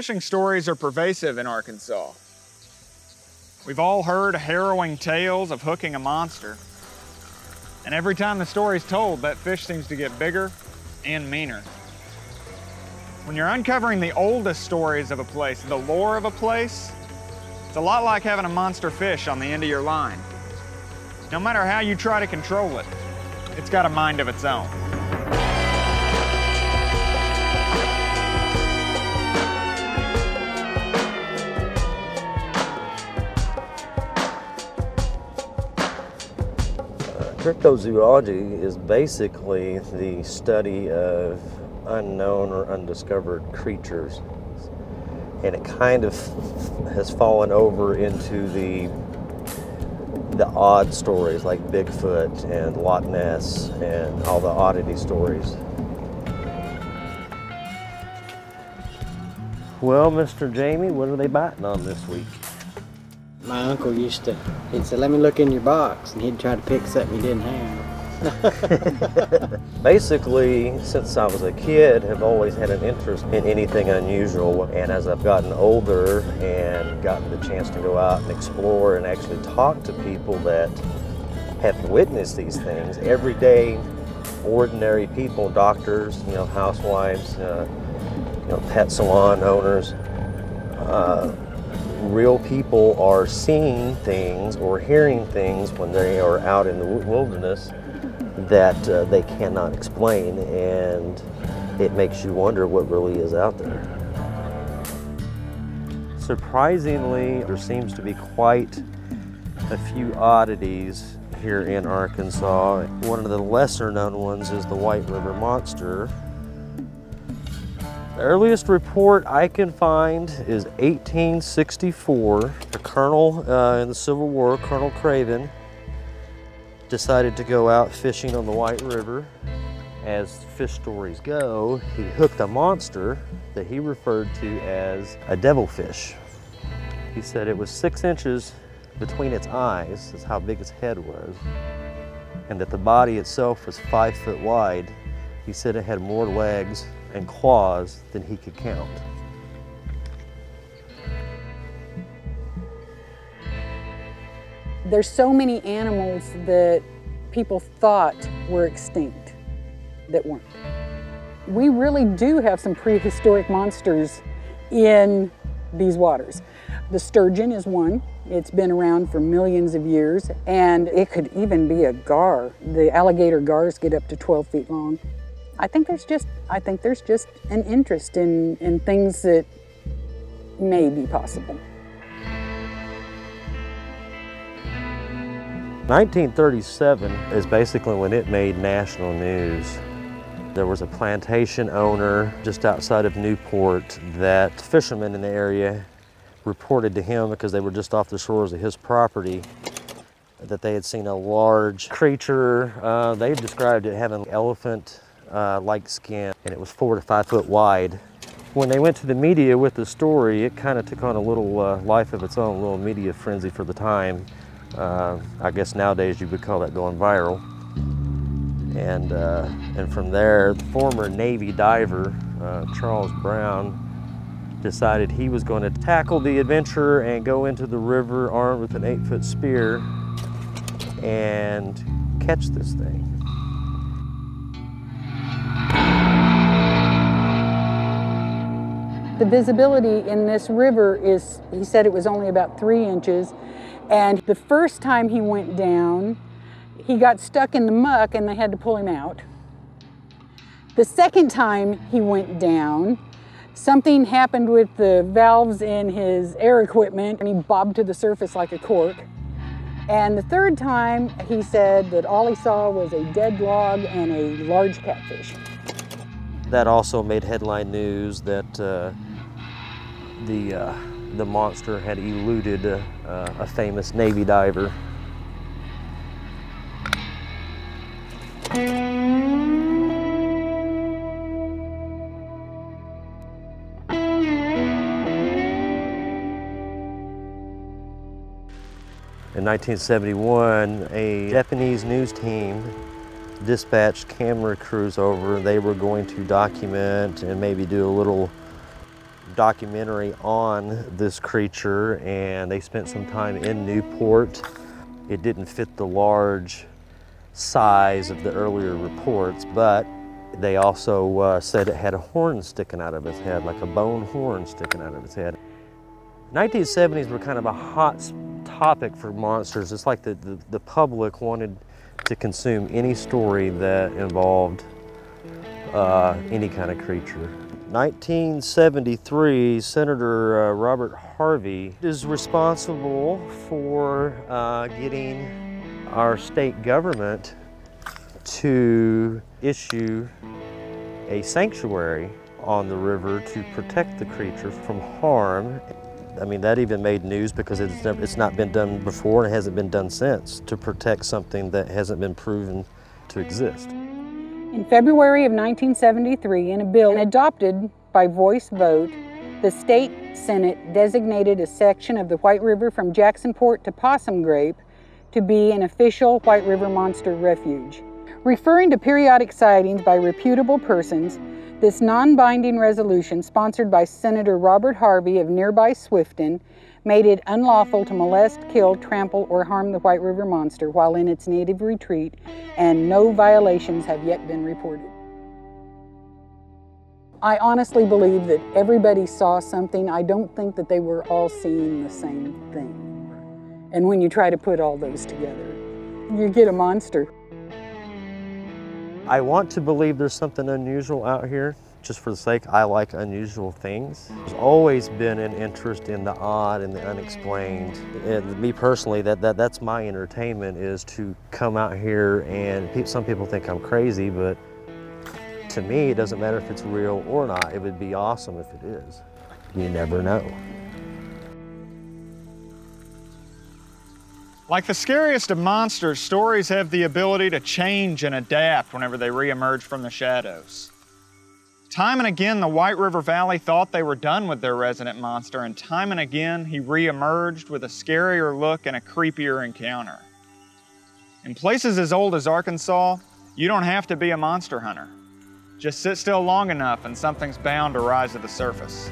Fishing stories are pervasive in Arkansas. We've all heard harrowing tales of hooking a monster. And every time the story's told, that fish seems to get bigger and meaner. When you're uncovering the oldest stories of a place, the lore of a place, it's a lot like having a monster fish on the end of your line. No matter how you try to control it, it's got a mind of its own. Cryptozoology is basically the study of unknown or undiscovered creatures. And it kind of has fallen over into the the odd stories like Bigfoot and Loch Ness and all the oddity stories. Well, Mr. Jamie, what are they biting on this week? My uncle used to, he'd say, let me look in your box, and he'd try to pick something he didn't have. Basically, since I was a kid, have always had an interest in anything unusual. And as I've gotten older and gotten the chance to go out and explore and actually talk to people that have witnessed these things, everyday, ordinary people, doctors, you know, housewives, uh, you know, pet salon owners, uh, real people are seeing things or hearing things when they are out in the wilderness that uh, they cannot explain, and it makes you wonder what really is out there. Surprisingly, there seems to be quite a few oddities here in Arkansas. One of the lesser known ones is the White River Monster, the earliest report I can find is 1864. A colonel uh, in the Civil War, Colonel Craven, decided to go out fishing on the White River. As fish stories go, he hooked a monster that he referred to as a devilfish. He said it was six inches between its eyes, is how big its head was, and that the body itself was five foot wide. He said it had more legs and claws than he could count. There's so many animals that people thought were extinct that weren't. We really do have some prehistoric monsters in these waters. The sturgeon is one. It's been around for millions of years, and it could even be a gar. The alligator gars get up to 12 feet long. I think there's just I think there's just an interest in, in things that may be possible. 1937 is basically when it made national news. There was a plantation owner just outside of Newport that fishermen in the area reported to him because they were just off the shores of his property that they had seen a large creature. Uh, they described it having elephant uh, like skin and it was four to five foot wide. When they went to the media with the story, it kind of took on a little uh, life of its own, a little media frenzy for the time. Uh, I guess nowadays you would call that going viral. And, uh, and from there, the former Navy diver, uh, Charles Brown, decided he was going to tackle the adventure and go into the river armed with an eight foot spear and catch this thing. The visibility in this river is, he said it was only about three inches. And the first time he went down, he got stuck in the muck and they had to pull him out. The second time he went down, something happened with the valves in his air equipment and he bobbed to the surface like a cork. And the third time, he said that all he saw was a dead log and a large catfish. That also made headline news that uh, the, uh, the monster had eluded uh, a famous Navy diver. In 1971, a Japanese news team dispatched camera crews over. They were going to document and maybe do a little documentary on this creature and they spent some time in Newport. It didn't fit the large size of the earlier reports, but they also uh, said it had a horn sticking out of its head, like a bone horn sticking out of its head. 1970s were kind of a hot topic for monsters. It's like the, the, the public wanted to consume any story that involved uh, any kind of creature. 1973, Senator uh, Robert Harvey is responsible for uh, getting our state government to issue a sanctuary on the river to protect the creature from harm. I mean, that even made news because it's, never, it's not been done before and it hasn't been done since to protect something that hasn't been proven to exist. In February of 1973, in a bill adopted by voice vote, the state Senate designated a section of the White River from Jacksonport to Possum Grape to be an official White River Monster Refuge. Referring to periodic sightings by reputable persons, this non-binding resolution, sponsored by Senator Robert Harvey of nearby Swifton, made it unlawful to molest, kill, trample, or harm the White River Monster while in its native retreat, and no violations have yet been reported. I honestly believe that everybody saw something. I don't think that they were all seeing the same thing. And when you try to put all those together, you get a monster. I want to believe there's something unusual out here. Just for the sake, I like unusual things. There's always been an interest in the odd and the unexplained. And me personally, that, that that's my entertainment is to come out here and pe some people think I'm crazy, but to me, it doesn't matter if it's real or not. It would be awesome if it is. You never know. Like the scariest of monsters, stories have the ability to change and adapt whenever they reemerge from the shadows. Time and again, the White River Valley thought they were done with their resident monster, and time and again, he reemerged with a scarier look and a creepier encounter. In places as old as Arkansas, you don't have to be a monster hunter. Just sit still long enough and something's bound to rise to the surface.